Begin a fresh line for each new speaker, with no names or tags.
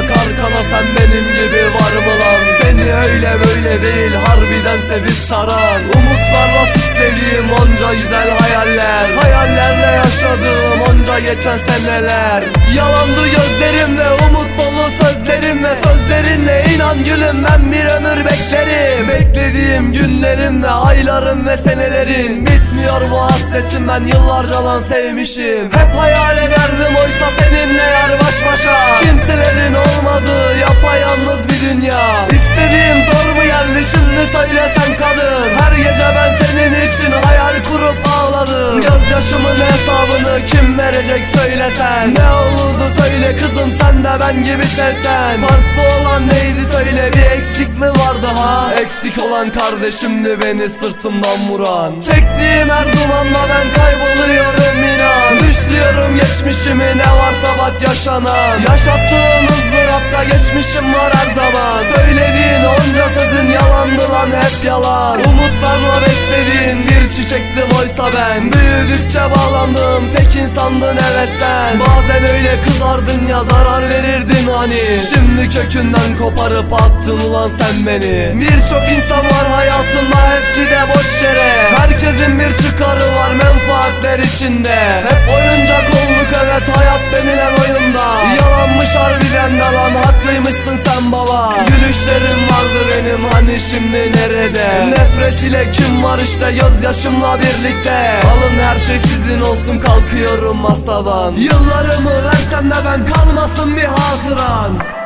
bak arkana sen benim gibi var mı lan? Seni öyle böyle değil harbiden sevip saran. Umutlarla süslediğim onca güzel hayaller. Hayallerle yaşadığım onca geçen seneler. Yalandı gözlerim ve umut dolu sözlerim Ve sözlerinle inan gülüm ben bir ömür beklerim. Beklediğim günlerim ve aylarım ve senelerin Bitmiyor bu hasretim ben yıllarca lan sevmişim. Hep hayal ederdim oysa seni dünya İstediğim zor mu geldi? Şimdi söylesen kadın. Her gece ben senin için hayal kurup ağladım. Gözyaşımın hesabını kim verecek söylesen? Ne olurdu söyle kızım sen de ben gibi sevsen. Farklı olan neydi söyle bir eksik mi vardı ha Eksik olan kardeşimdi beni sırtımdan vuran. Çektiğim her dumanla ben kayboluyorum inan. Düşlüyorum geçmişimi ne varsa bak yaşanan. Yaşattığın ızdırapta geçmişim var her zaman. Sözün yalandı lan hep yalan. Umutlarla beslediğin bir çiçektim oysa ben. Büyüdükçe bağlandım tek insandın evet sen. Bazen öyle kızardın ya zarar verirdin hani. Şimdi kökünden koparıp attın ulan sen beni. Birçok insan var hayatımda hepsi de boş yere. Herkesin bir çıkarı var menfaatler içinde. Hep oyuncak olduk evet hayat harbiden de lan haklıymışsın sen baba. Gülüşlerim vardı benim hani şimdi nerede? Nefret ile kim var işte gözyaşımla birlikte. Alın her şey sizin olsun kalkıyorum masadan. Yıllarımı versem de ben kalmasın bir hatıran